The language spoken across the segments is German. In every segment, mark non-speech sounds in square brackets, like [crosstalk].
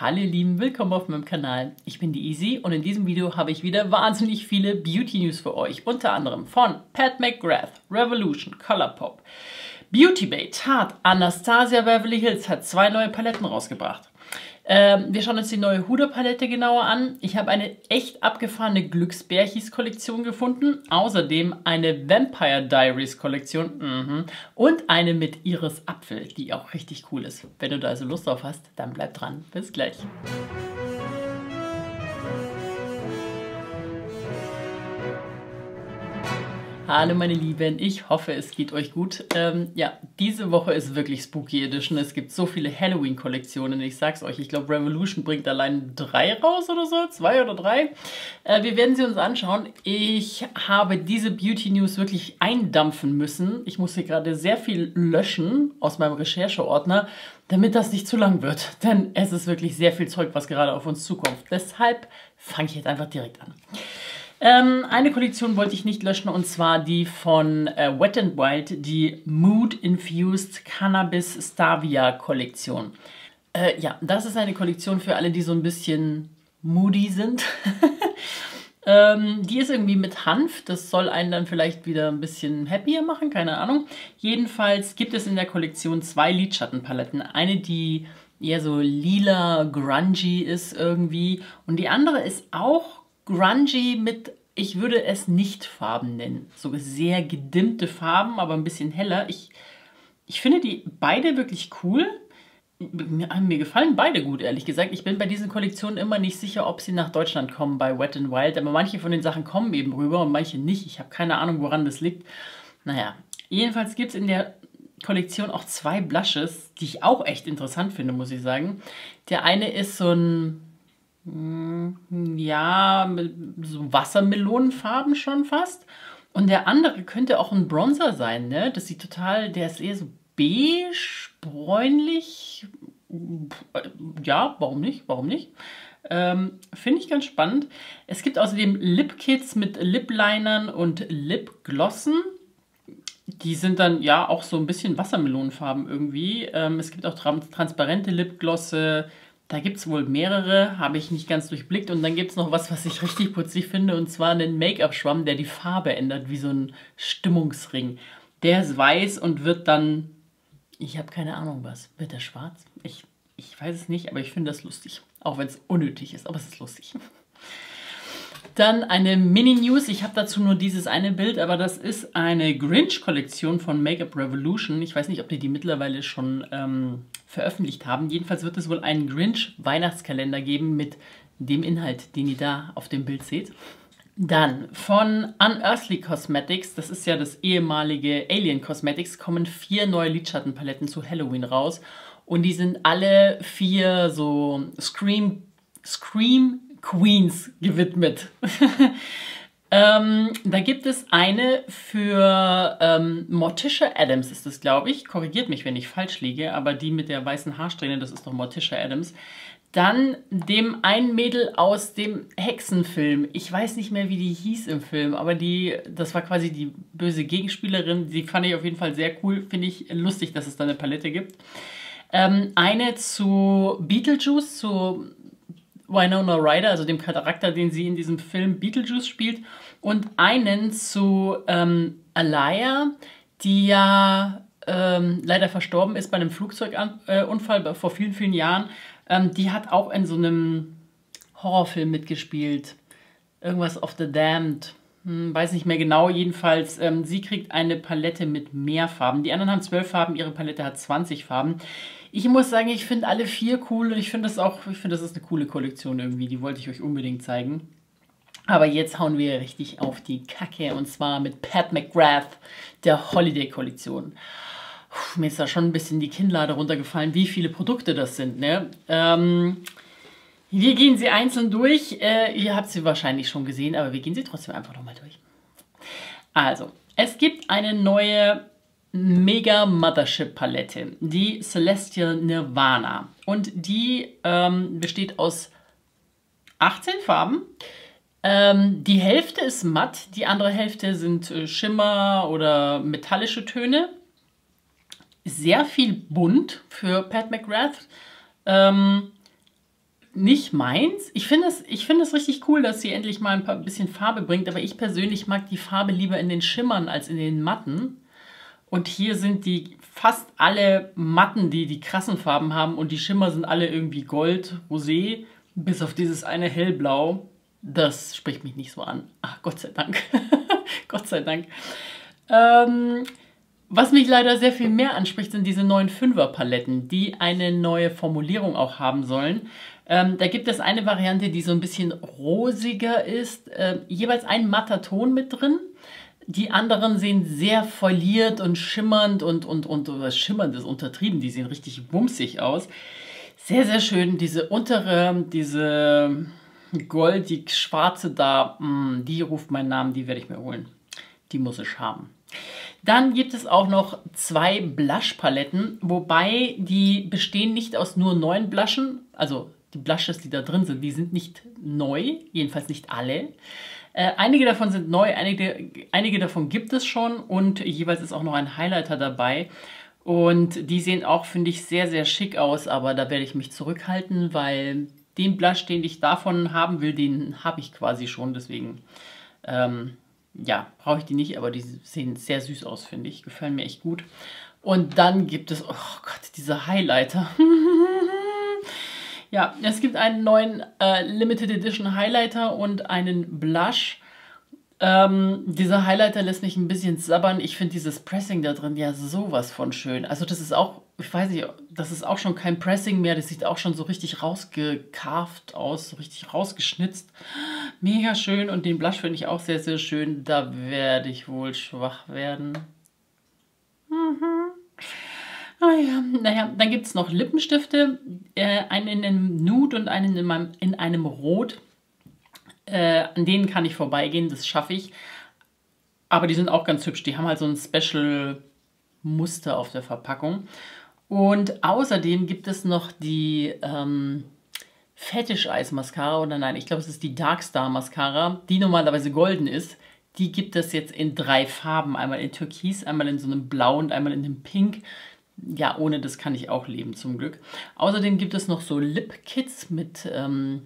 Hallo ihr Lieben, willkommen auf meinem Kanal. Ich bin die Easy und in diesem Video habe ich wieder wahnsinnig viele Beauty News für euch. Unter anderem von Pat McGrath, Revolution, Colourpop, Beauty Bay, Tarte, Anastasia Beverly Hills hat zwei neue Paletten rausgebracht. Ähm, wir schauen uns die neue Huda-Palette genauer an. Ich habe eine echt abgefahrene Glücksbärchis-Kollektion gefunden. Außerdem eine Vampire Diaries-Kollektion. Mhm. Und eine mit Iris Apfel, die auch richtig cool ist. Wenn du da also Lust drauf hast, dann bleib dran. Bis gleich. Hallo meine Lieben, ich hoffe es geht euch gut. Ähm, ja, diese Woche ist wirklich Spooky Edition. Es gibt so viele Halloween-Kollektionen. Ich sag's euch, ich glaube Revolution bringt allein drei raus oder so, zwei oder drei. Äh, wir werden sie uns anschauen. Ich habe diese Beauty News wirklich eindampfen müssen. Ich musste gerade sehr viel löschen aus meinem Rechercheordner, damit das nicht zu lang wird. Denn es ist wirklich sehr viel Zeug, was gerade auf uns zukommt. Deshalb fange ich jetzt einfach direkt an. Ähm, eine Kollektion wollte ich nicht löschen und zwar die von äh, Wet n Wild, die Mood Infused Cannabis Stavia Kollektion. Äh, ja, das ist eine Kollektion für alle, die so ein bisschen moody sind. [laughs] ähm, die ist irgendwie mit Hanf, das soll einen dann vielleicht wieder ein bisschen happier machen, keine Ahnung. Jedenfalls gibt es in der Kollektion zwei Lidschattenpaletten. Eine, die eher so lila, grungy ist irgendwie und die andere ist auch grungy mit, ich würde es nicht Farben nennen. So sehr gedimmte Farben, aber ein bisschen heller. Ich, ich finde die beide wirklich cool. Mir, mir gefallen beide gut, ehrlich gesagt. Ich bin bei diesen Kollektionen immer nicht sicher, ob sie nach Deutschland kommen bei Wet n Wild, aber manche von den Sachen kommen eben rüber und manche nicht. Ich habe keine Ahnung, woran das liegt. Naja, jedenfalls gibt es in der Kollektion auch zwei Blushes, die ich auch echt interessant finde, muss ich sagen. Der eine ist so ein ja, so Wassermelonenfarben schon fast. Und der andere könnte auch ein Bronzer sein, ne? Das sieht total, der ist eher so beige, bräunlich. Ja, warum nicht? Warum nicht? Ähm, Finde ich ganz spannend. Es gibt außerdem Lip-Kits mit Lip-Linern und Lip-Glossen. Die sind dann ja auch so ein bisschen Wassermelonenfarben irgendwie. Ähm, es gibt auch transparente Lipglosse, da gibt es wohl mehrere, habe ich nicht ganz durchblickt. Und dann gibt es noch was, was ich richtig putzig finde, und zwar einen Make-up-Schwamm, der die Farbe ändert, wie so ein Stimmungsring. Der ist weiß und wird dann, ich habe keine Ahnung was, wird der schwarz? Ich, ich weiß es nicht, aber ich finde das lustig. Auch wenn es unnötig ist, aber es ist lustig. [laughs] Dann eine Mini-News. Ich habe dazu nur dieses eine Bild, aber das ist eine Grinch-Kollektion von Makeup Revolution. Ich weiß nicht, ob die die mittlerweile schon ähm, veröffentlicht haben. Jedenfalls wird es wohl einen Grinch-Weihnachtskalender geben mit dem Inhalt, den ihr da auf dem Bild seht. Dann von Unearthly Cosmetics, das ist ja das ehemalige Alien Cosmetics, kommen vier neue Lidschattenpaletten zu Halloween raus. Und die sind alle vier so Scream, Scream Queens gewidmet. [laughs] ähm, da gibt es eine für ähm, Morticia Adams, ist das, glaube ich. Korrigiert mich, wenn ich falsch liege, aber die mit der weißen Haarsträhne, das ist doch Morticia Adams. Dann dem ein Mädel aus dem Hexenfilm. Ich weiß nicht mehr, wie die hieß im Film, aber die, das war quasi die böse Gegenspielerin. Die fand ich auf jeden Fall sehr cool. Finde ich lustig, dass es da eine Palette gibt. Ähm, eine zu Beetlejuice, zu Winona Ryder, also dem Charakter, den sie in diesem Film Beetlejuice spielt, und einen zu ähm, Alaya, die ja ähm, leider verstorben ist bei einem Flugzeugunfall äh, vor vielen, vielen Jahren. Ähm, die hat auch in so einem Horrorfilm mitgespielt. Irgendwas of the Damned. Hm, weiß nicht mehr genau. Jedenfalls, ähm, sie kriegt eine Palette mit mehr Farben. Die anderen haben zwölf Farben, ihre Palette hat 20 Farben. Ich muss sagen, ich finde alle vier cool und ich finde das auch, ich finde, das ist eine coole Kollektion irgendwie. Die wollte ich euch unbedingt zeigen. Aber jetzt hauen wir richtig auf die Kacke und zwar mit Pat McGrath, der Holiday-Kollektion. Mir ist da schon ein bisschen die Kinnlade runtergefallen, wie viele Produkte das sind. Ne? Ähm, wir gehen sie einzeln durch. Äh, ihr habt sie wahrscheinlich schon gesehen, aber wir gehen sie trotzdem einfach nochmal durch. Also, es gibt eine neue Mega Mothership Palette, die Celestial Nirvana. Und die ähm, besteht aus 18 Farben. Ähm, die Hälfte ist matt, die andere Hälfte sind äh, Schimmer oder metallische Töne. Sehr viel bunt für Pat McGrath. Ähm, nicht meins. Ich finde es find richtig cool, dass sie endlich mal ein paar, bisschen Farbe bringt, aber ich persönlich mag die Farbe lieber in den Schimmern als in den Matten. Und hier sind die fast alle Matten, die die krassen Farben haben und die Schimmer sind alle irgendwie Gold, Rosé, bis auf dieses eine Hellblau. Das spricht mich nicht so an. Ach, Gott sei Dank. [laughs] Gott sei Dank. Ähm, was mich leider sehr viel mehr anspricht, sind diese neuen Fünfer-Paletten, die eine neue Formulierung auch haben sollen. Ähm, da gibt es eine Variante, die so ein bisschen rosiger ist, äh, jeweils ein matter Ton mit drin. Die anderen sehen sehr foliert und schimmernd und, und, und, und schimmernd ist untertrieben, die sehen richtig bumsig aus. Sehr, sehr schön. Diese untere, diese goldig schwarze da, mm, die ruft meinen Namen, die werde ich mir holen. Die muss ich haben. Dann gibt es auch noch zwei Blush-Paletten, wobei die bestehen nicht aus nur neuen Blushen, also die Blushes, die da drin sind, die sind nicht neu, jedenfalls nicht alle. Äh, einige davon sind neu, einige, einige davon gibt es schon und jeweils ist auch noch ein Highlighter dabei. Und die sehen auch, finde ich, sehr, sehr schick aus, aber da werde ich mich zurückhalten, weil den Blush, den ich davon haben will, den habe ich quasi schon. Deswegen, ähm, ja, brauche ich die nicht, aber die sehen sehr süß aus, finde ich. Gefallen mir echt gut. Und dann gibt es, oh Gott, diese Highlighter. [laughs] ja, es gibt einen neuen äh, Limited Edition Highlighter und einen Blush. Ähm, dieser Highlighter lässt mich ein bisschen sabbern. Ich finde dieses Pressing da drin ja sowas von schön. Also das ist auch, ich weiß nicht, das ist auch schon kein Pressing mehr. Das sieht auch schon so richtig rausgekarft aus, so richtig rausgeschnitzt. Mega schön und den Blush finde ich auch sehr, sehr schön. Da werde ich wohl schwach werden. Mhm. Ah ja, naja, dann gibt es noch Lippenstifte. Äh, einen in einem Nude und einen in, meinem, in einem Rot. Äh, an denen kann ich vorbeigehen, das schaffe ich. Aber die sind auch ganz hübsch. Die haben halt so ein Special Muster auf der Verpackung. Und außerdem gibt es noch die ähm, Fetish Eyes Mascara. Oder nein, ich glaube, es ist die Darkstar Mascara, die normalerweise golden ist. Die gibt es jetzt in drei Farben. Einmal in Türkis, einmal in so einem Blau und einmal in einem Pink. Ja, ohne das kann ich auch leben, zum Glück. Außerdem gibt es noch so Lip Kits mit ähm,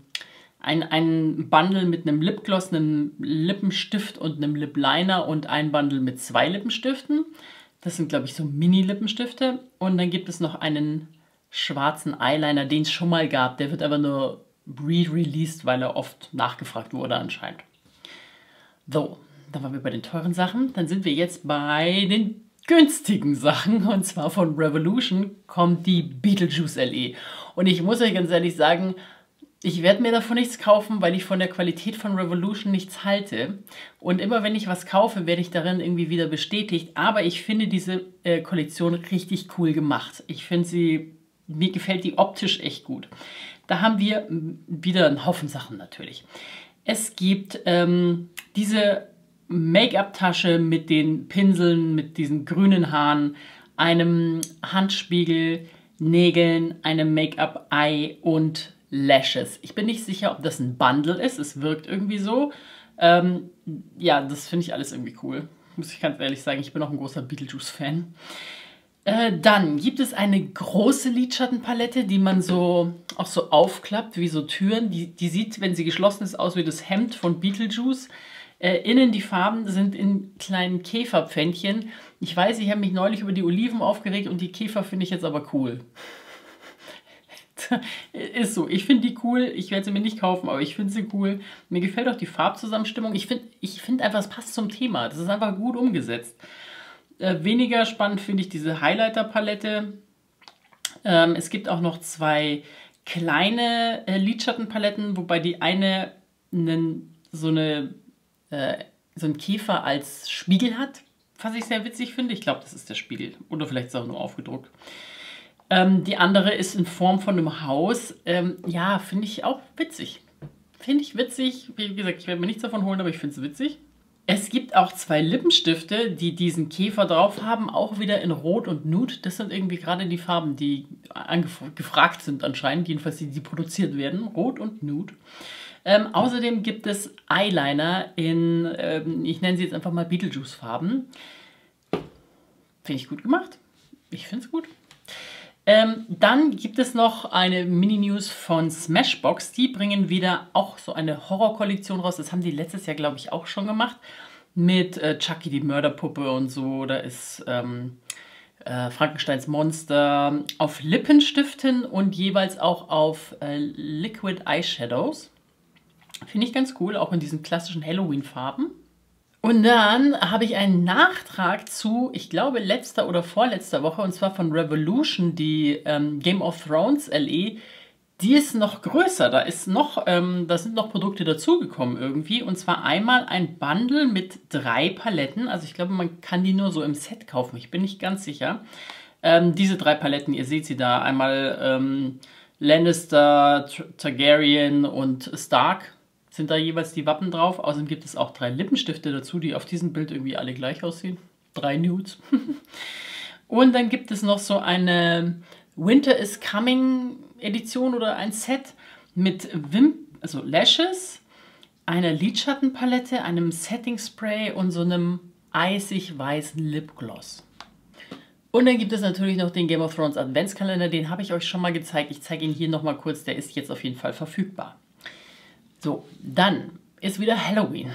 ein, ein Bundle mit einem Lipgloss, einem Lippenstift und einem Lip Liner und ein Bundle mit zwei Lippenstiften. Das sind, glaube ich, so Mini-Lippenstifte. Und dann gibt es noch einen schwarzen Eyeliner, den es schon mal gab. Der wird aber nur re-released, weil er oft nachgefragt wurde anscheinend. So, dann waren wir bei den teuren Sachen. Dann sind wir jetzt bei den günstigen Sachen. Und zwar von Revolution kommt die Beetlejuice LE. Und ich muss euch ganz ehrlich sagen, ich werde mir davon nichts kaufen, weil ich von der Qualität von Revolution nichts halte. Und immer wenn ich was kaufe, werde ich darin irgendwie wieder bestätigt. Aber ich finde diese äh, Kollektion richtig cool gemacht. Ich finde sie, mir gefällt die optisch echt gut. Da haben wir wieder einen Haufen Sachen natürlich. Es gibt ähm, diese Make-up-Tasche mit den Pinseln, mit diesen grünen Haaren, einem Handspiegel, Nägeln, einem Make-up-Ei und Lashes. Ich bin nicht sicher, ob das ein Bundle ist. Es wirkt irgendwie so. Ähm, ja, das finde ich alles irgendwie cool. Muss ich ganz ehrlich sagen, ich bin auch ein großer Beetlejuice-Fan. Äh, dann gibt es eine große Lidschattenpalette, die man so auch so aufklappt, wie so Türen. Die, die sieht, wenn sie geschlossen ist, aus wie das Hemd von Beetlejuice. Äh, innen die Farben sind in kleinen Käferpfännchen. Ich weiß, ich habe mich neulich über die Oliven aufgeregt und die Käfer finde ich jetzt aber cool. [laughs] ist so. Ich finde die cool. Ich werde sie mir nicht kaufen, aber ich finde sie cool. Mir gefällt auch die Farbzusammenstimmung. Ich finde ich find einfach, es passt zum Thema. Das ist einfach gut umgesetzt. Äh, weniger spannend finde ich diese Highlighter-Palette. Ähm, es gibt auch noch zwei kleine äh, Lidschattenpaletten, wobei die eine so, eine, äh, so einen Käfer als Spiegel hat, was ich sehr witzig finde. Ich glaube, das ist der Spiegel. Oder vielleicht ist es auch nur aufgedruckt. Ähm, die andere ist in Form von einem Haus. Ähm, ja, finde ich auch witzig. Finde ich witzig. Wie gesagt, ich werde mir nichts davon holen, aber ich finde es witzig. Es gibt auch zwei Lippenstifte, die diesen Käfer drauf haben, auch wieder in Rot und Nude. Das sind irgendwie gerade die Farben, die gefragt sind anscheinend, jedenfalls die, die produziert werden. Rot und Nude. Ähm, außerdem gibt es Eyeliner in, ähm, ich nenne sie jetzt einfach mal Beetlejuice-Farben. Finde ich gut gemacht. Ich finde es gut. Ähm, dann gibt es noch eine Mini-News von Smashbox. Die bringen wieder auch so eine Horror-Kollektion raus. Das haben die letztes Jahr, glaube ich, auch schon gemacht. Mit äh, Chucky die Mörderpuppe und so. Da ist ähm, äh, Frankensteins Monster auf Lippenstiften und jeweils auch auf äh, Liquid Eyeshadows. Finde ich ganz cool, auch in diesen klassischen Halloween-Farben. Und dann habe ich einen Nachtrag zu, ich glaube, letzter oder vorletzter Woche, und zwar von Revolution, die ähm, Game of Thrones LE. Die ist noch größer, da ist noch, ähm, da sind noch Produkte dazugekommen irgendwie. Und zwar einmal ein Bundle mit drei Paletten. Also ich glaube, man kann die nur so im Set kaufen. Ich bin nicht ganz sicher. Ähm, diese drei Paletten, ihr seht sie da. Einmal ähm, Lannister, Targaryen und Stark sind da jeweils die Wappen drauf. Außerdem gibt es auch drei Lippenstifte dazu, die auf diesem Bild irgendwie alle gleich aussehen. Drei Nudes. [laughs] Und dann gibt es noch so eine Winter is Coming Edition oder ein Set mit Wimp also Lashes, einer Lidschattenpalette, einem Setting Spray und so einem eisig weißen Lipgloss. Und dann gibt es natürlich noch den Game of Thrones Adventskalender, den habe ich euch schon mal gezeigt. Ich zeige ihn hier nochmal kurz, der ist jetzt auf jeden Fall verfügbar. So, dann ist wieder Halloween.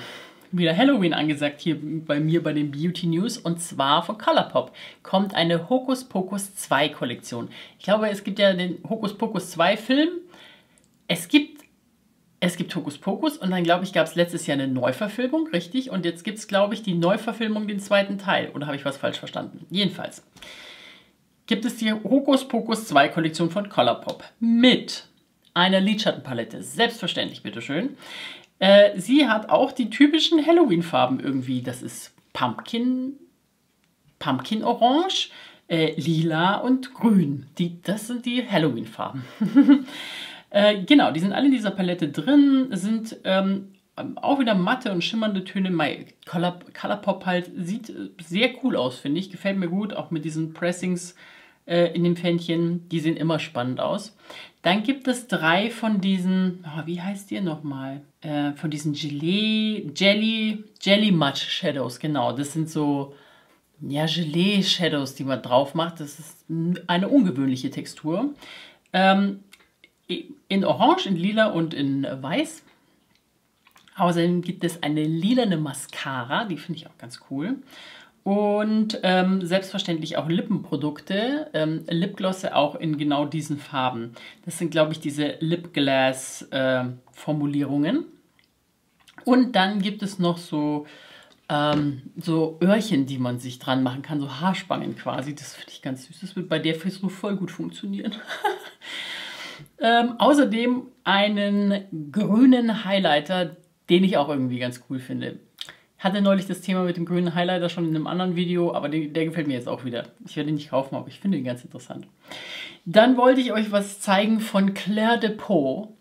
Wieder Halloween angesagt hier bei mir bei den Beauty News und zwar von Colourpop kommt eine Hokus Pokus 2 Kollektion. Ich glaube, es gibt ja den Hokus Pokus 2 Film. Es gibt es gibt Hokus Pokus und dann glaube ich gab es letztes Jahr eine Neuverfilmung, richtig? Und jetzt gibt es glaube ich die Neuverfilmung den zweiten Teil oder habe ich was falsch verstanden? Jedenfalls gibt es die Hokus Pokus 2 Kollektion von Colourpop mit einer Lidschattenpalette. Selbstverständlich, bitteschön. Äh, sie hat auch die typischen Halloween-Farben irgendwie. Das ist Pumpkin, Pumpkin Orange, äh, Lila und Grün. Die, das sind die Halloween-Farben. [laughs] äh, genau, die sind alle in dieser Palette drin, sind ähm, auch wieder matte und schimmernde Töne. My Color, Colourpop halt sieht sehr cool aus, finde ich. Gefällt mir gut, auch mit diesen Pressings äh, in dem Fännchen. Die sehen immer spannend aus. Dann gibt es drei von diesen, oh, wie heißt ihr nochmal? Äh, von diesen Gelee, Jelly, Jelly Match Shadows, genau. Das sind so, ja, Gelee Shadows, die man drauf macht. Das ist eine ungewöhnliche Textur. Ähm, in Orange, in Lila und in Weiß. Außerdem gibt es eine lilane Mascara, die finde ich auch ganz cool. Und ähm, selbstverständlich auch Lippenprodukte, ähm, Lipglosse auch in genau diesen Farben. Das sind, glaube ich, diese Lipglass-Formulierungen. Äh, und dann gibt es noch so, ähm, so Öhrchen, die man sich dran machen kann, so Haarspangen quasi. Das finde ich ganz süß. Das wird bei der Frisur voll gut funktionieren. [laughs] Ähm, außerdem einen grünen Highlighter, den ich auch irgendwie ganz cool finde hatte neulich das Thema mit dem grünen Highlighter schon in einem anderen Video, aber der, der gefällt mir jetzt auch wieder. Ich werde ihn nicht kaufen, aber ich finde ihn ganz interessant. Dann wollte ich euch was zeigen von Claire de Pau.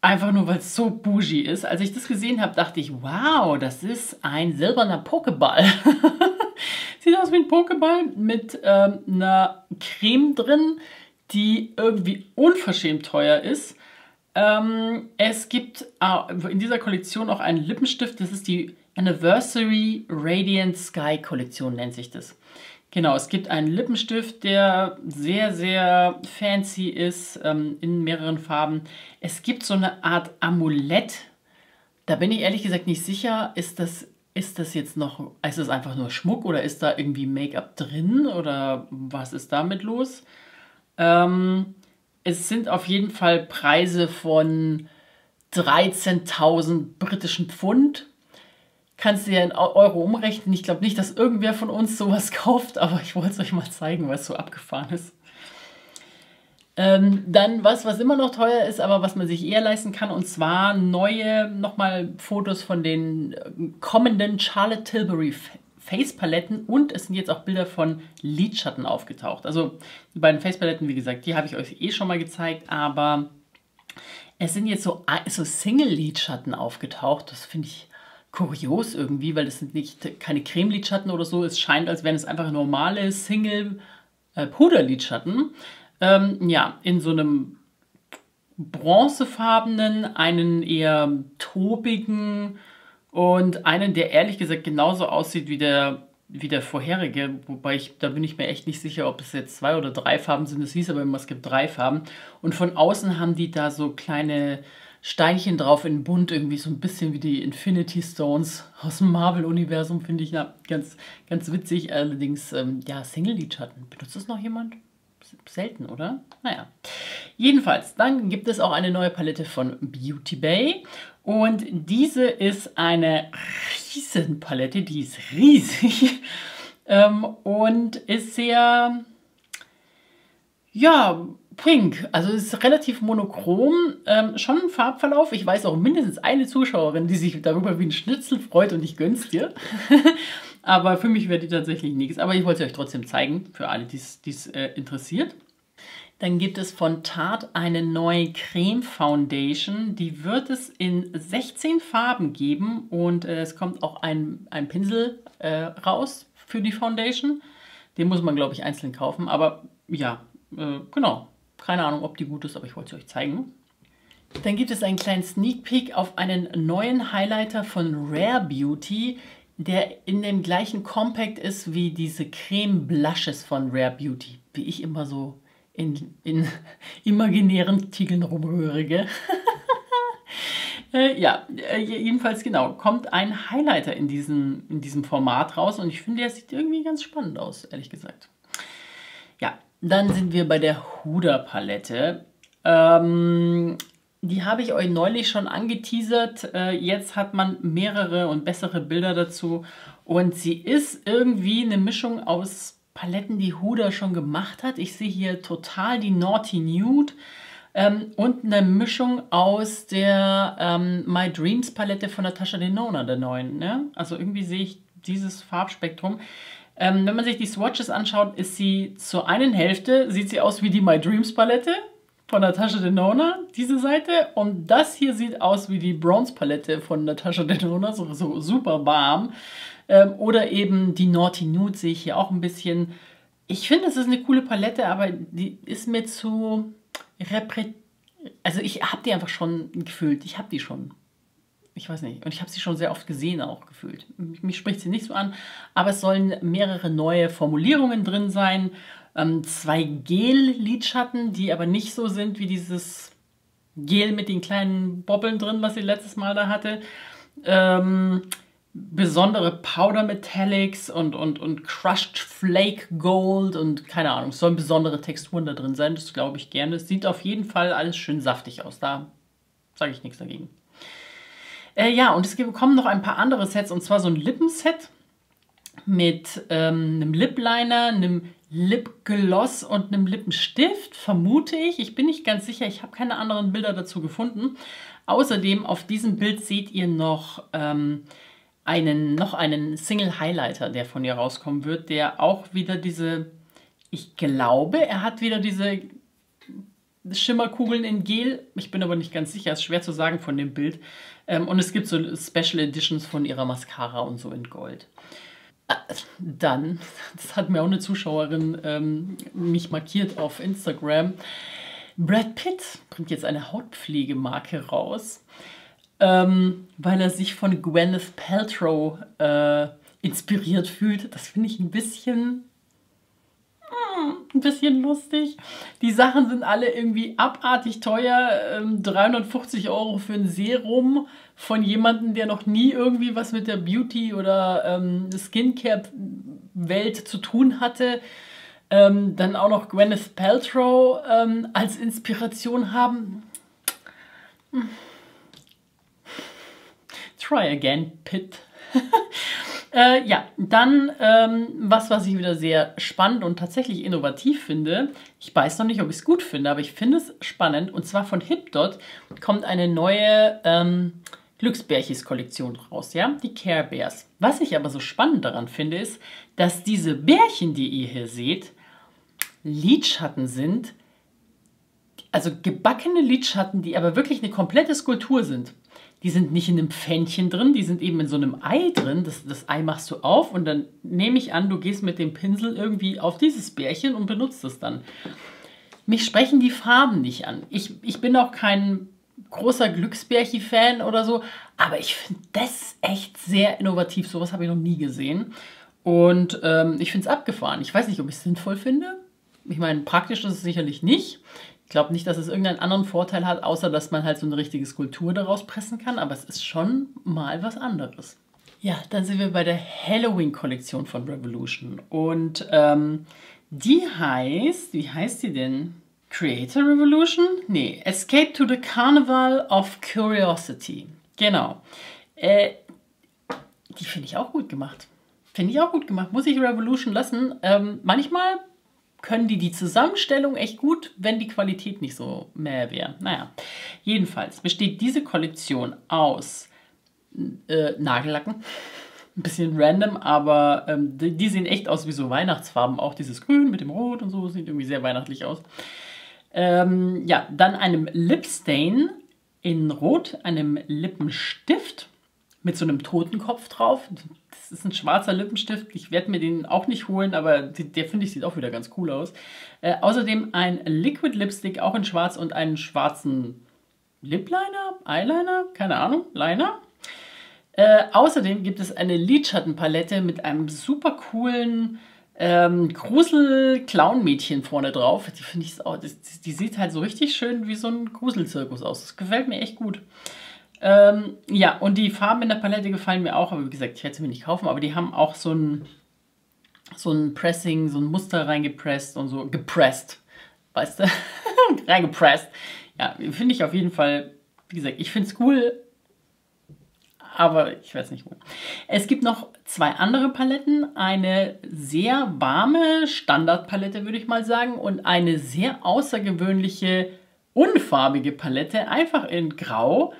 Einfach nur, weil es so bougie ist. Als ich das gesehen habe, dachte ich, wow, das ist ein silberner Pokéball. [laughs] Sieht aus wie ein Pokéball mit ähm, einer Creme drin, die irgendwie unverschämt teuer ist. Ähm, es gibt äh, in dieser Kollektion auch einen Lippenstift. Das ist die Anniversary Radiant Sky Kollektion, nennt sich das. Genau, es gibt einen Lippenstift, der sehr, sehr fancy ist, ähm, in mehreren Farben. Es gibt so eine Art Amulett. Da bin ich ehrlich gesagt nicht sicher, ist das, ist das jetzt noch, ist das einfach nur Schmuck oder ist da irgendwie Make-up drin oder was ist damit los? Ähm, es sind auf jeden Fall Preise von 13.000 britischen Pfund. Kannst du ja in Euro umrechnen. Ich glaube nicht, dass irgendwer von uns sowas [laughs] kauft, aber ich wollte es euch mal zeigen, es so abgefahren ist. Ähm, dann was, was immer noch teuer ist, aber was man sich eher leisten kann, und zwar neue, nochmal Fotos von den äh, kommenden Charlotte Tilbury Face-Paletten und es sind jetzt auch Bilder von Lidschatten aufgetaucht. Also die beiden Face-Paletten, wie gesagt, die habe ich euch eh schon mal gezeigt, aber es sind jetzt so, so Single-Lidschatten aufgetaucht. Das finde ich kurios irgendwie, weil das sind nicht keine Creme-Lidschatten oder so. Es scheint, als wären es einfach normale Single-Puder-Lidschatten. Ähm, ja, in so einem bronzefarbenen, einen eher tobigen, und einen, der ehrlich gesagt genauso aussieht wie der wie der vorherige, wobei ich, da bin ich mir echt nicht sicher, ob es jetzt zwei oder drei Farben sind. Es hieß aber immer, es gibt drei Farben. Und von außen haben die da so kleine Steinchen drauf in bunt, irgendwie so ein bisschen wie die Infinity Stones aus dem Marvel-Universum, finde ich ja, ganz, ganz witzig. Allerdings, ähm, ja, Single-Lidschatten. Benutzt das noch jemand? Selten, oder? Naja. Jedenfalls, dann gibt es auch eine neue Palette von Beauty Bay. Und diese ist eine Riesenpalette, die ist riesig [laughs] ähm, und ist sehr, ja, pink. Also es ist relativ monochrom, ähm, schon ein Farbverlauf. Ich weiß auch mindestens eine Zuschauerin, die sich darüber wie ein Schnitzel freut und ich gönn's dir. [laughs] Aber für mich wäre die tatsächlich nichts. Aber ich wollte es euch trotzdem zeigen, für alle, die es äh, interessiert. Dann gibt es von Tarte eine neue Creme Foundation. Die wird es in 16 Farben geben und äh, es kommt auch ein, ein Pinsel äh, raus für die Foundation. Den muss man, glaube ich, einzeln kaufen. Aber ja, äh, genau. Keine Ahnung, ob die gut ist, aber ich wollte sie euch zeigen. Dann gibt es einen kleinen Sneak Peek auf einen neuen Highlighter von Rare Beauty, der in dem gleichen Compact ist wie diese Creme Blushes von Rare Beauty. Wie ich immer so in, in imaginären Titeln rumrühre. [laughs] äh, ja, äh, jedenfalls genau, kommt ein Highlighter in, diesen, in diesem Format raus und ich finde, der sieht irgendwie ganz spannend aus, ehrlich gesagt. Ja, dann sind wir bei der Huda Palette. Ähm, die habe ich euch neulich schon angeteasert. Äh, jetzt hat man mehrere und bessere Bilder dazu. Und sie ist irgendwie eine Mischung aus Paletten, die Huda schon gemacht hat. Ich sehe hier total die Naughty Nude ähm, und eine Mischung aus der ähm, My Dreams Palette von Natasha Denona, der neuen. Ne? Also irgendwie sehe ich dieses Farbspektrum. Ähm, wenn man sich die Swatches anschaut, ist sie zur einen Hälfte, sieht sie aus wie die My Dreams Palette von Natasha Denona, diese Seite. Und das hier sieht aus wie die Bronze Palette von Natasha Denona, so, so super warm. Ähm, oder eben die Naughty Nude sehe ich hier auch ein bisschen. Ich finde, es ist eine coole Palette, aber die ist mir zu reprä Also ich habe die einfach schon gefühlt. Ich habe die schon. Ich weiß nicht. Und ich habe sie schon sehr oft gesehen auch gefühlt. Mich spricht sie nicht so an, aber es sollen mehrere neue Formulierungen drin sein. Ähm, zwei Gel-Lidschatten, die aber nicht so sind wie dieses Gel mit den kleinen Bobbeln drin, was sie letztes Mal da hatte. Ähm, besondere Powder Metallics und, und, und Crushed Flake Gold und keine Ahnung, es sollen besondere Texturen da drin sein, das glaube ich gerne. Es sieht auf jeden Fall alles schön saftig aus, da sage ich nichts dagegen. Äh, ja, und es kommen noch ein paar andere Sets und zwar so ein Lippenset mit ähm, einem Lip Liner, einem Lipgloss und einem Lippenstift, vermute ich. Ich bin nicht ganz sicher, ich habe keine anderen Bilder dazu gefunden. Außerdem auf diesem Bild seht ihr noch ähm, einen, noch einen Single Highlighter, der von ihr rauskommen wird, der auch wieder diese, ich glaube, er hat wieder diese Schimmerkugeln in Gel. Ich bin aber nicht ganz sicher, ist schwer zu sagen von dem Bild. Ähm, und es gibt so Special Editions von ihrer Mascara und so in Gold. Äh, dann, [laughs] das hat mir auch eine Zuschauerin ähm, mich markiert auf Instagram. Brad Pitt bringt jetzt eine Hautpflegemarke raus ähm, weil er sich von Gwyneth Paltrow äh, inspiriert fühlt. Das finde ich ein bisschen hm, ein bisschen lustig. Die Sachen sind alle irgendwie abartig teuer. Ähm, 350 Euro für ein Serum von jemandem, der noch nie irgendwie was mit der Beauty- oder ähm, Skincare-Welt zu tun hatte. Ähm, dann auch noch Gwyneth Paltrow ähm, als Inspiration haben. Hm. Try again, Pitt. [laughs] äh, ja, dann ähm, was, was ich wieder sehr spannend und tatsächlich innovativ finde. Ich weiß noch nicht, ob ich es gut finde, aber ich finde es spannend. Und zwar von HipDot kommt eine neue ähm, Glücksbärchis-Kollektion raus, ja, die Care Bears. Was ich aber so spannend daran finde, ist, dass diese Bärchen, die ihr hier seht, Lidschatten sind, also gebackene Lidschatten, die aber wirklich eine komplette Skulptur sind die sind nicht in einem Pfännchen drin, die sind eben in so einem Ei drin. Das, das Ei machst du auf und dann nehme ich an, du gehst mit dem Pinsel irgendwie auf dieses Bärchen und benutzt es dann. Mich sprechen die Farben nicht an. Ich, ich bin auch kein großer Glücksbärchi-Fan oder so, aber ich finde das echt sehr innovativ. Sowas habe ich noch nie gesehen. Und ähm, ich finde es abgefahren. Ich weiß nicht, ob ich es sinnvoll finde. Ich meine, praktisch ist es sicherlich nicht. Ich glaube nicht, dass es irgendeinen anderen Vorteil hat, außer dass man halt so eine richtige Skulptur daraus pressen kann. Aber es ist schon mal was anderes. Ja, dann sind wir bei der Halloween-Kollektion von Revolution. Und ähm, die heißt, wie heißt die denn? Creator Revolution? Nee, Escape to the Carnival of Curiosity. Genau. Äh, die finde ich auch gut gemacht. Finde ich auch gut gemacht. Muss ich Revolution lassen. Ähm, manchmal können die die Zusammenstellung echt gut, wenn die Qualität nicht so mehr wäre. Naja, jedenfalls besteht diese Kollektion aus äh, Nagellacken. [laughs] Ein bisschen random, aber ähm, die, die, sehen echt aus wie so Weihnachtsfarben. Auch dieses Grün mit dem Rot und so sieht irgendwie sehr weihnachtlich aus. Ähm, ja, dann einem Lipstain in Rot, einem Lippenstift mit so einem Totenkopf drauf. Das ist ein schwarzer Lippenstift. Ich werde mir den auch nicht holen, aber der finde ich sieht auch wieder ganz cool aus. Äh, außerdem ein Liquid Lipstick, auch in schwarz und einen schwarzen Lip Liner, Eyeliner, keine Ahnung, Liner. Äh, außerdem gibt es eine Lidschattenpalette mit einem super coolen ähm, Grusel-Clown-Mädchen vorne drauf. Die ich auch, die, die, sieht halt so richtig schön wie so ein Gruselzirkus aus. Das gefällt mir echt gut. Ähm, ja, und die Farben in der Palette gefallen mir auch, aber wie gesagt, ich werde sie mir nicht kaufen, aber die haben auch so ein, so ein Pressing, so ein Muster reingepresst und so gepresst. Weißt du? [laughs] reingepresst. Ja, finde ich auf jeden Fall, wie gesagt, ich finde es cool, aber ich weiß nicht wo. Es gibt noch zwei andere Paletten. Eine sehr warme Standardpalette, würde ich mal sagen, und eine sehr außergewöhnliche, unfarbige Palette, einfach in Grau.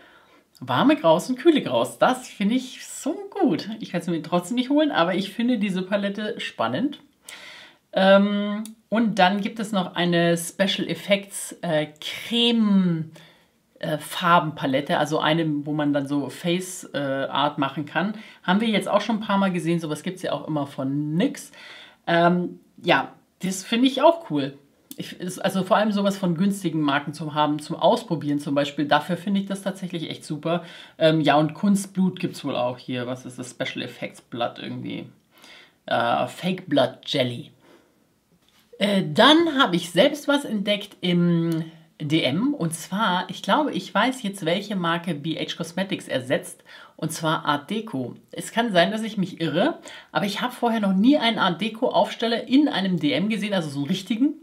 Warme Graus und kühle Graus. Das finde ich so gut. Ich kann es mir trotzdem nicht holen, aber ich finde diese Palette spannend. Ähm, und dann gibt es noch eine Special Effects äh, Creme äh, Farbenpalette, also eine, wo man dann so Face äh, Art machen kann. Haben wir jetzt auch schon ein paar Mal gesehen, sowas gibt es ja auch immer von NYX. Ähm, ja, das finde ich auch cool. Ich, also vor allem sowas von günstigen Marken zu haben, zum Ausprobieren zum Beispiel, dafür finde ich das tatsächlich echt super. Ähm, ja, und Kunstblut gibt es wohl auch hier. Was ist das? Special Effects Blood irgendwie. Äh, Fake Blood Jelly. Äh, dann habe ich selbst was entdeckt im DM. Und zwar, ich glaube, ich weiß jetzt, welche Marke BH Cosmetics ersetzt. Und zwar Art Deco. Es kann sein, dass ich mich irre, aber ich habe vorher noch nie einen Art Deco Aufsteller in einem DM gesehen, also so einen richtigen.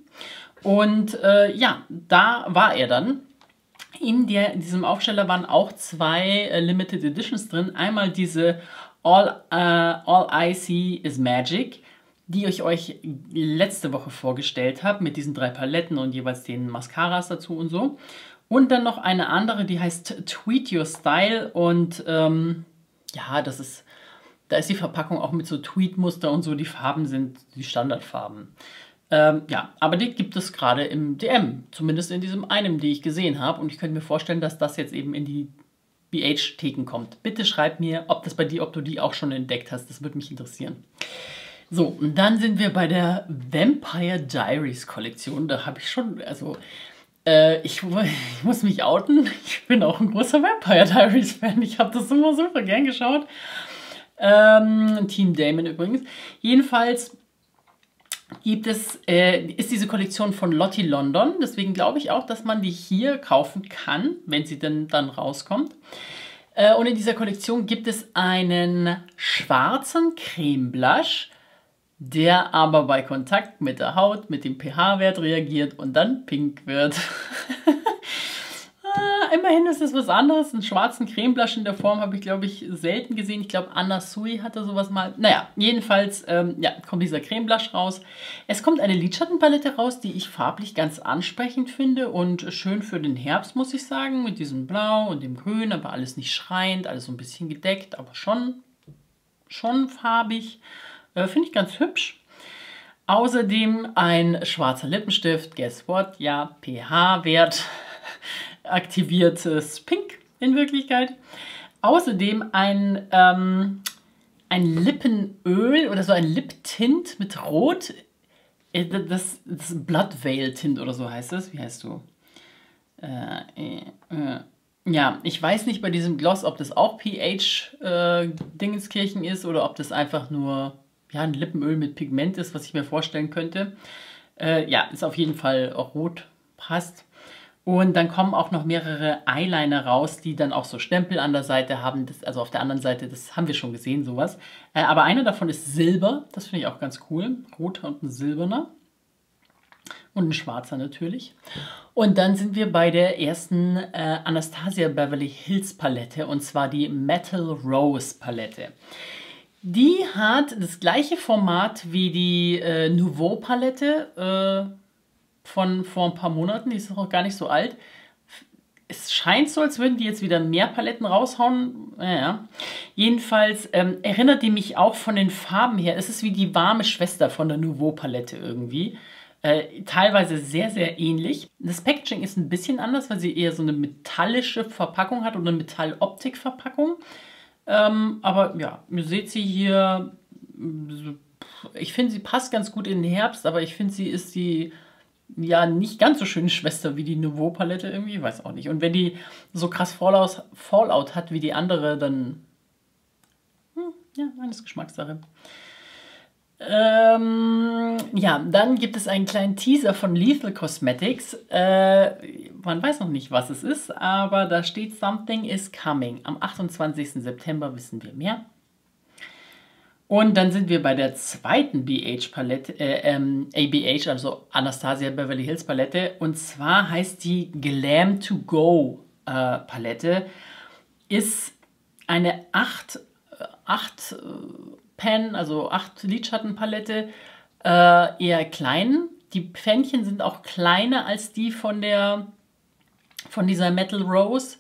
Und äh, ja, da war er dann. In, der, diesem Aufsteller waren auch zwei äh, Limited Editions drin. Einmal diese All, uh, All I See is Magic die ich euch letzte Woche vorgestellt habe, mit diesen drei Paletten und jeweils den Mascaras dazu und so. Und dann noch eine andere, die heißt Tweet Your Style und ähm, ja, das ist, da ist die Verpackung auch mit so Tweet-Muster und so, die Farben sind die Standardfarben. Ähm, ja, aber die gibt es gerade im DM, zumindest in diesem einen, die ich gesehen habe und ich könnte mir vorstellen, dass das jetzt eben in die BH-Theken kommt. Bitte schreib mir, ob das bei dir, ob du die auch schon entdeckt hast, das würde mich interessieren. So, und dann sind wir bei der Vampire Diaries Kollektion. Da habe ich schon, also, äh, ich, [laughs] ich, muss mich outen. Ich bin auch ein großer Vampire Diaries Fan. Ich habe das immer super gern geschaut. Ähm, Team Damon übrigens. Jedenfalls gibt es, äh, ist diese Kollektion von Lottie London. Deswegen glaube ich auch, dass man die hier kaufen kann, wenn sie denn dann rauskommt. Äh, und in dieser Kollektion gibt es einen schwarzen Creme Blush der aber bei Kontakt mit der Haut, mit dem pH-Wert reagiert und dann pink wird. [laughs] [laughs] immerhin ist es was anderes. Einen schwarzen Cremeblush in der Form habe ich, glaube ich, selten gesehen. Ich glaube, Anna Sui hatte sowas mal. Naja, jedenfalls ähm, ja, kommt dieser Cremeblush raus. Es kommt eine Lidschattenpalette raus, die ich farblich ganz ansprechend finde und schön für den Herbst, muss ich sagen. Mit diesem Blau und dem Grün, aber alles nicht schreiend, alles so ein bisschen gedeckt, aber schon, schon farbig. Äh, Finde ich ganz hübsch. Außerdem ein schwarzer Lippenstift. Guess what? Ja, pH-Wert aktiviertes Pink in Wirklichkeit. Außerdem ein, ähm, ein Lippenöl oder so ein Liptint mit Rot. Äh, das, das Blood Veil Tint oder so heißt das. Wie heißt du? Äh, äh, äh. Ja, ich weiß nicht bei diesem Gloss, ob das auch pH-Dingenskirchen äh, ist oder ob das einfach nur ja, ein Lippenöl mit Pigment ist, was ich mir vorstellen könnte. Äh, ja, ist auf jeden Fall rot, passt. Und dann kommen auch noch mehrere Eyeliner raus, die dann auch so Stempel an der Seite haben. Das, also auf der anderen Seite, das haben wir schon gesehen, sowas. Äh, aber einer davon ist Silber. Das finde ich auch ganz cool. Roter und ein silberner. Und ein schwarzer natürlich. Und dann sind wir bei der ersten äh, Anastasia Beverly Hills Palette. Und zwar die Metal Rose Palette. Die hat das gleiche Format wie die äh, Nouveau Palette. Von vor ein paar Monaten, die ist noch gar nicht so alt. Es scheint so, als würden die jetzt wieder mehr Paletten raushauen. Naja. Jedenfalls ähm, erinnert die mich auch von den Farben her. Es ist wie die warme Schwester von der Nouveau Palette irgendwie. Äh, teilweise sehr, sehr ähnlich. Das Packaging ist ein bisschen anders, weil sie eher so eine metallische Verpackung hat oder eine Metalloptik-Verpackung. Ähm, aber ja, ihr seht sie hier. Ich finde, sie passt ganz gut in den Herbst, aber ich finde, sie ist die ja nicht ganz so schöne Schwester wie die Nouveau-Palette irgendwie, weiß auch nicht. Und wenn die so krass Fallout, Fallout hat wie die andere, dann hm, ja, alles Geschmackssache. Ähm, ja, dann gibt es einen kleinen Teaser von Lethal Cosmetics. Äh, man weiß noch nicht, was es ist, aber da steht Something is coming. Am 28. September wissen wir mehr. Und dann sind wir bei der zweiten BH-Palette, äh, ähm, ABH, also Anastasia Beverly Hills Palette. Und zwar heißt die Glam to Go äh, Palette. Ist eine 8, 8 äh, Pen, also 8 Lidschattenpalette, äh, eher klein. Die Pfännchen sind auch kleiner als die von der von dieser Metal Rose.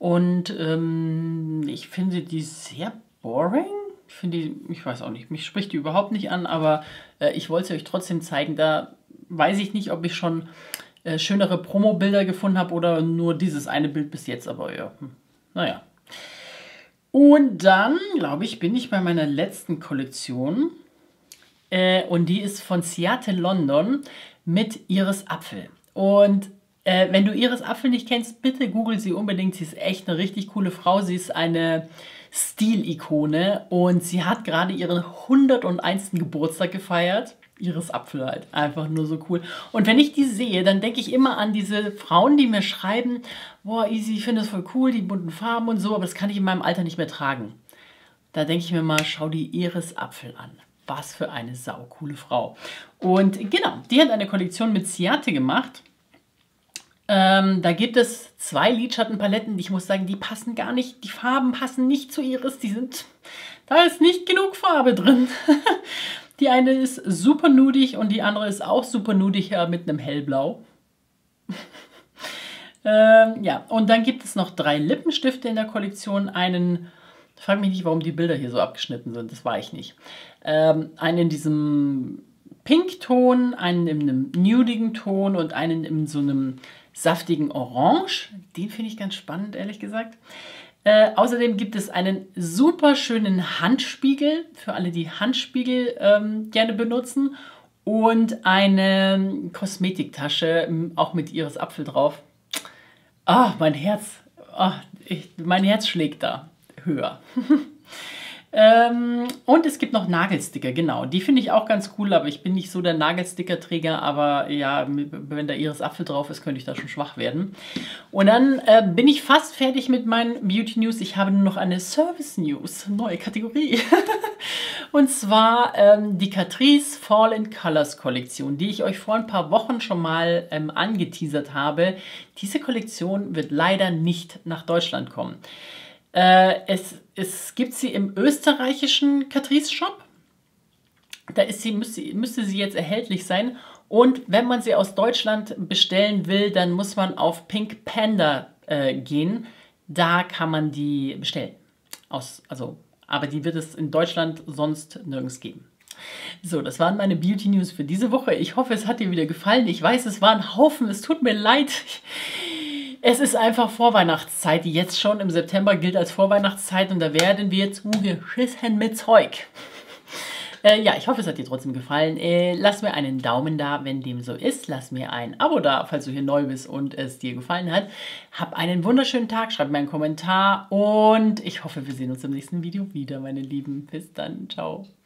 Und ähm, ich finde die sehr boring finde die, ich weiß auch nicht, mich spricht die überhaupt nicht an, aber äh, ich wollte euch trotzdem zeigen. Da weiß ich nicht, ob ich schon äh, schönere Promo-Bilder gefunden habe oder nur dieses eine Bild bis jetzt, aber ja, hm, naja. Und dann, glaube ich, bin ich bei meiner letzten Kollektion. Äh, und die ist von Seattle London mit Iris Apfel. Und äh, wenn du Iris Apfel nicht kennst, bitte google sie unbedingt. Sie ist echt eine richtig coole Frau. Sie ist eine Stilikone und sie hat gerade ihren 101. Geburtstag gefeiert. Ihres Apfel halt. Einfach nur so cool. Und wenn ich die sehe, dann denke ich immer an diese Frauen, die mir schreiben, boah, easy, ich finde das voll cool, die bunten Farben und so, aber das kann ich in meinem Alter nicht mehr tragen. Da denke ich mir mal, schau die Iris Apfel an. Was für eine saukoole Frau. Und genau, die hat eine Kollektion mit Ciate gemacht. Ähm, da gibt es zwei Lidschattenpaletten, ich muss sagen, die passen gar nicht, die Farben passen nicht zu Iris, die sind, da ist nicht genug Farbe drin. [laughs] die eine ist super nudig und die andere ist auch super nudig ja, mit einem hellblau. [laughs] ähm, ja, und dann gibt es noch drei Lippenstifte in der Kollektion, einen, frag mich nicht, warum die Bilder hier so abgeschnitten sind, das war ich nicht. Ähm, einen in diesem Pinkton, einen in einem nudigen Ton und einen in so einem saftigen Orange. Den finde ich ganz spannend, ehrlich gesagt. Äh, außerdem gibt es einen super schönen Handspiegel für alle, die Handspiegel ähm, gerne benutzen und eine Kosmetiktasche, auch mit Iris Apfel drauf. Ah, mein Herz, ah, ich, mein Herz schlägt da höher. [laughs] Ähm, und es gibt noch Nagelsticker, genau. Die finde ich auch ganz cool, aber ich bin nicht so der Nagelsticker-Träger, aber ja, wenn da Iris Apfel drauf ist, könnte ich da schon schwach werden. Und dann äh, bin ich fast fertig mit meinen Beauty News. Ich habe nur noch eine Service News, neue Kategorie. [laughs] und zwar ähm, die Catrice Fall in Colors Kollektion, die ich euch vor ein paar Wochen schon mal ähm, angeteasert habe. Diese Kollektion wird leider nicht nach Deutschland kommen. Äh, es, es gibt sie im österreichischen Catrice Shop. Da ist sie, müsste, müsste sie jetzt erhältlich sein. Und wenn man sie aus Deutschland bestellen will, dann muss man auf Pink Panda äh, gehen. Da kann man die bestellen. Aus, also, aber die wird es in Deutschland sonst nirgends geben. So, das waren meine Beauty News für diese Woche. Ich hoffe, es hat dir wieder gefallen. Ich weiß, es war ein Haufen. Es tut mir leid. Es ist einfach Vorweihnachtszeit, die jetzt schon im September gilt als Vorweihnachtszeit und da werden wir zugeschissen mit Zeug. [laughs] Äh, ja, ich hoffe, es hat dir trotzdem gefallen. Äh, lass mir einen Daumen da, wenn dem so ist. Lass mir ein Abo da, falls du hier neu bist und es dir gefallen hat. Hab einen wunderschönen Tag, schreib mir einen Kommentar und ich hoffe, wir sehen uns im nächsten Video wieder, meine Lieben. Bis dann, ciao.